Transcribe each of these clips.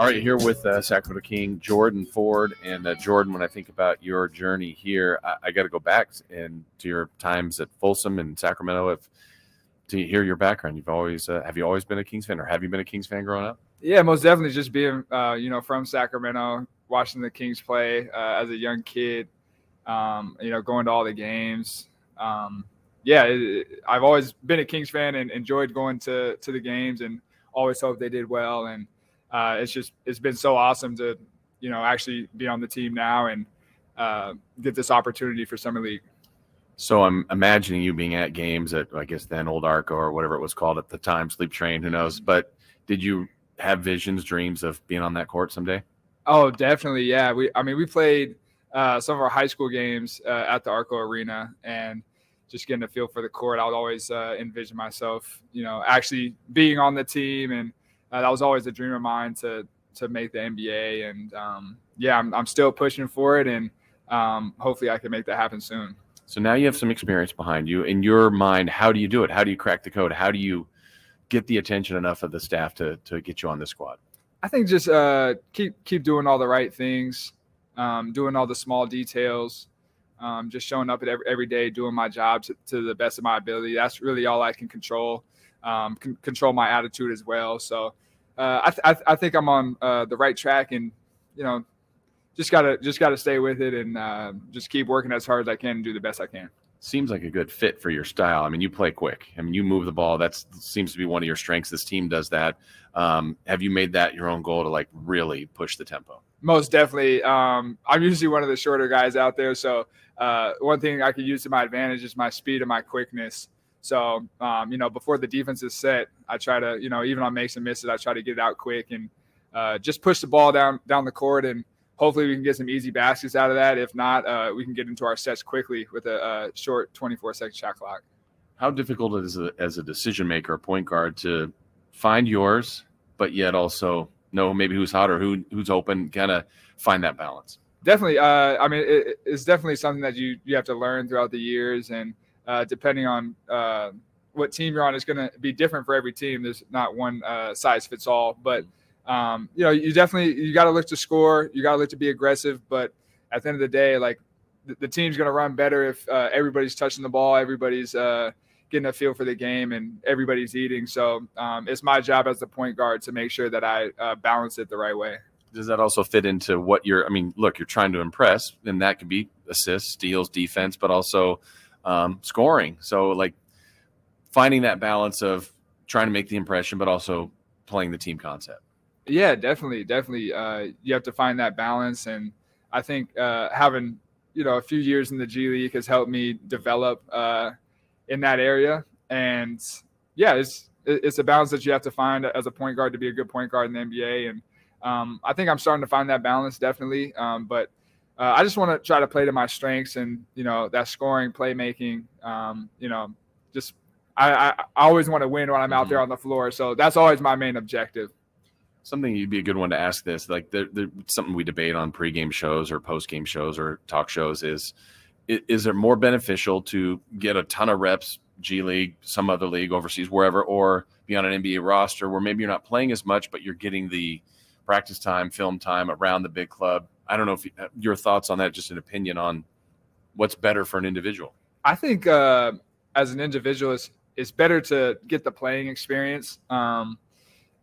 All right, here with uh, Sacramento King Jordan Ford, and uh, Jordan. When I think about your journey here, I, I got to go back and to your times at Folsom and Sacramento. If to hear your background, you've always uh, have you always been a Kings fan, or have you been a Kings fan growing up? Yeah, most definitely. Just being uh, you know from Sacramento, watching the Kings play uh, as a young kid, um, you know, going to all the games. Um, yeah, it, I've always been a Kings fan and enjoyed going to to the games, and always hoped they did well and uh, it's just it's been so awesome to you know actually be on the team now and uh, get this opportunity for summer league. So I'm imagining you being at games at I guess then Old Arco or whatever it was called at the time, Sleep Train, who knows? But did you have visions, dreams of being on that court someday? Oh, definitely. Yeah. We I mean we played uh, some of our high school games uh, at the Arco Arena and just getting a feel for the court. I would always uh, envision myself, you know, actually being on the team and uh, that was always a dream of mine to to make the NBA. And um, yeah, I'm, I'm still pushing for it, and um, hopefully I can make that happen soon. So now you have some experience behind you. In your mind, how do you do it? How do you crack the code? How do you get the attention enough of the staff to to get you on the squad? I think just uh, keep keep doing all the right things, um, doing all the small details, um, just showing up at every, every day, doing my job to, to, the best of my ability. That's really all I can control um, c- control my attitude as well. So uh, I, th- I, th- I, think I'm on uh, the right track, and you know, just gotta just gotta stay with it and uh, just keep working as hard as I can and do the best I can. Seems like a good fit for your style. I mean, you play quick. I mean, you move the ball. That seems to be one of your strengths. This team does that. Um, have you made that your own goal to like really push the tempo? Most definitely. Um, I'm usually one of the shorter guys out there, so uh, one thing I can use to my advantage is my speed and my quickness. So, um, you know, before the defense is set, I try to, you know, even on makes and misses, I try to get it out quick and uh, just push the ball down down the court, and hopefully we can get some easy baskets out of that. If not, uh, we can get into our sets quickly with a, a short 24 second shot clock. How difficult is it as a decision maker, a point guard, to find yours, but yet also know maybe who's hot or who who's open, kind of find that balance. Definitely. Uh, I mean, it, it's definitely something that you you have to learn throughout the years and uh, depending on uh, what team you're on, is going to be different for every team. There's not one uh, size fits all, but um, you know, you definitely you got to look to score. You got to look to be aggressive, but at the end of the day, like the, the team's going to run better if uh, everybody's touching the ball, everybody's uh, getting a feel for the game, and everybody's eating. So um, it's my job as the point guard to make sure that I uh, balance it the right way does that also fit into what you're i mean look you're trying to impress and that could be assists steals defense but also um, scoring. So like finding that balance of trying to make the impression, but also playing the team concept. Yeah, definitely, definitely. Uh, you have to find that balance, and I think uh, having you know a few years in the G League has helped me develop uh, in that area. And yeah, it's it's a balance that you have to find as a point guard to be a good point guard in the NBA. And um, I think I'm starting to find that balance definitely. Um, but uh, I just want to try to play to my strengths and you know that scoring, playmaking. Um, you know, just I, I, always want to win when I'm out mm-hmm. there on the floor, so that's always my main objective. Something you'd be a good one to ask this, like the, the, something we debate on pregame shows or postgame shows or talk shows is, is it more beneficial to get a ton of reps, G League, some other league, overseas, wherever, or be on an NBA roster where maybe you're not playing as much, but you're getting the practice time, film time around the big club I don't know if uh, your thoughts on that, just an opinion on what's better for an individual. I think uh, as an individual, it's, it's better to get the playing experience. Um,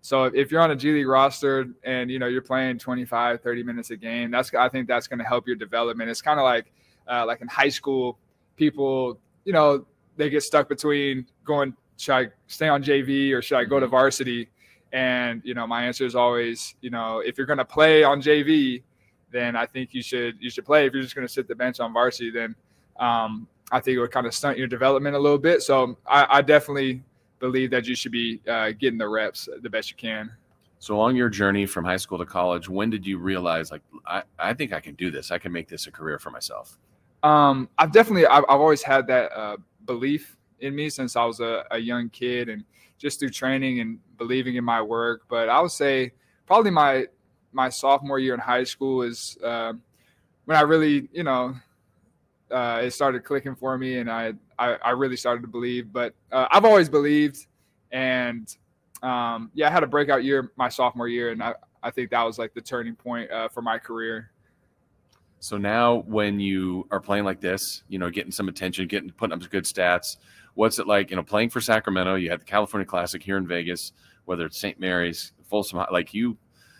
so if you're on a G League roster and you know you're playing 25, 30 minutes a game, that's I think that's going to help your development. It's kind of like uh, like in high school, people you know they get stuck between going should I stay on JV or should I go to mm-hmm. varsity? And you know my answer is always you know if you're going to play on JV, then I think you should you should play. If you're just going to sit the bench on varsity, then um, I think it would kind of stunt your development a little bit. So I, I definitely believe that you should be uh, getting the reps the best you can. So along your journey from high school to college, when did you realize like I, I think I can do this? I can make this a career for myself. Um, I've definitely I've, I've always had that uh, belief in me since I was a, a young kid and just through training and believing in my work. But I would say probably my my sophomore year in high school is uh, when I really, you know, uh, it started clicking for me, and I, I, I really started to believe. But uh, I've always believed, and um, yeah, I had a breakout year my sophomore year, and I, I think that was like the turning point uh, for my career. So now, when you are playing like this, you know, getting some attention, getting putting up some good stats, what's it like? You know, playing for Sacramento. You had the California Classic here in Vegas, whether it's St. Mary's, Folsom, like you,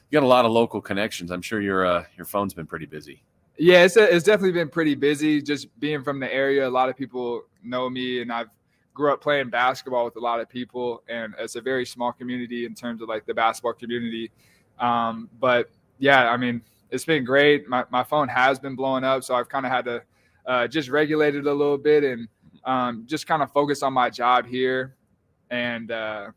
you got a lot of local connections. I'm sure your uh, your phone's been pretty busy. Yeah, it's a, it's definitely been pretty busy. Just being from the area, a lot of people know me, and I've grew up playing basketball with a lot of people, and it's a very small community in terms of like the basketball community. Um, but yeah, I mean, it's been great. My, my phone has been blowing up, so I've kind of had to uh, just regulate it a little bit and um, just kind of focus on my job here. And uh,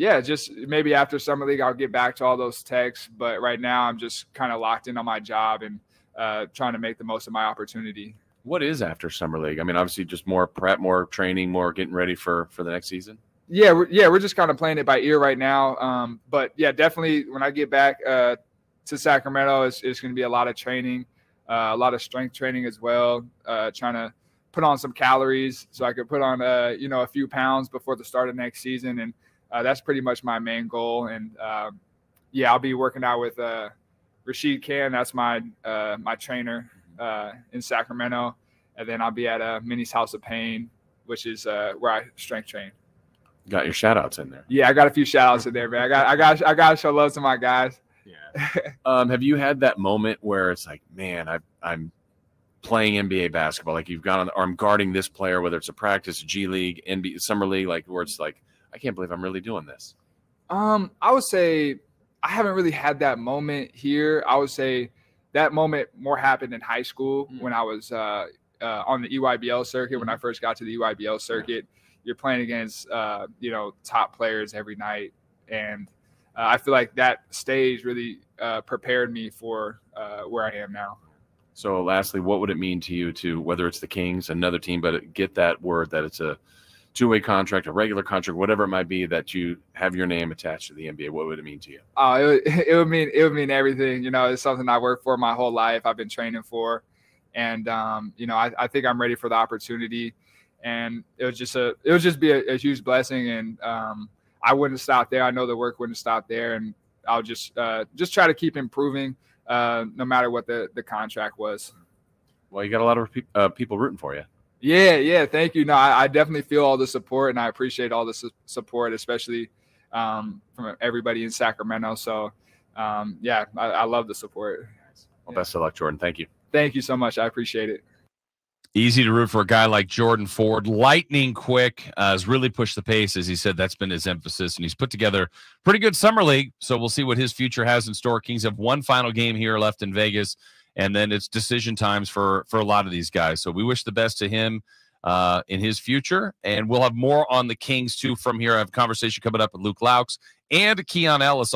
yeah, just maybe after summer league, I'll get back to all those texts. But right now, I'm just kind of locked in on my job and uh, trying to make the most of my opportunity. What is after summer league? I mean, obviously, just more prep, more training, more getting ready for for the next season. Yeah, we're, yeah, we're just kind of playing it by ear right now. Um, but yeah, definitely when I get back uh, to Sacramento, it's, it's going to be a lot of training, uh, a lot of strength training as well. Uh, trying to put on some calories so I could put on uh, you know a few pounds before the start of next season, and uh, that's pretty much my main goal. And um, yeah, I'll be working out with uh, Rashid Khan. That's my my trainer uh, in Sacramento, and then I'll be at uh, Minnie's House of Pain, which is uh, where I strength train. Got your shout outs in there. Yeah, I got a few shout outs in there, man. I got I got I got to show love to my guys. Yeah. um, have you had that moment where it's like, man, I, I'm playing NBA basketball, like you've gone on, or I'm guarding this player, whether it's a practice, G League, NBA, summer league, like where it's like, I can't believe I'm really doing this. Um, I would say I haven't really had that moment here. I would say that moment more happened in high school mm-hmm. when I was uh, uh, on the EYBL circuit. When I mm-hmm. first got to the EYBL circuit, you're playing against uh, you know top players every night, and uh, I feel like that stage really uh, prepared me for uh, where I am now. So, lastly, what would it mean to you to whether it's the Kings, another team, but get that word that it's a two-way contract, a regular contract, whatever it might be, that you have your name attached to the NBA? What would it mean to you? Oh, it would, it would mean it would mean everything. You know, it's something I worked for my whole life. I've been training for, and um, you know, I, I, think I'm ready for the opportunity. And it was just a it would just be a, a huge blessing, and um, I wouldn't stop there. I know the work wouldn't stop there, and I'll just uh, just try to keep improving, uh, no matter what the the contract was. Well, you got a lot of pe- uh, people rooting for you. Yeah, yeah. Thank you. No, I, I, definitely feel all the support, and I appreciate all the su- support, especially um, from everybody in Sacramento. So, um, yeah, I, I, love the support. Well, best of luck, Jordan. Thank you. Thank you so much. I appreciate it. Easy to root for a guy like Jordan Ford. Lightning quick, uh, has really pushed the pace, as he said. That's been his emphasis, and he's put together pretty good summer league. So we'll see what his future has in store. Kings have one final game here left in Vegas, and then it's decision times for for a lot of these guys. So we wish the best to him uh, in his future, and we'll have more on the Kings too from here. I have a conversation coming up with Luke Loucks and Keon Ellis.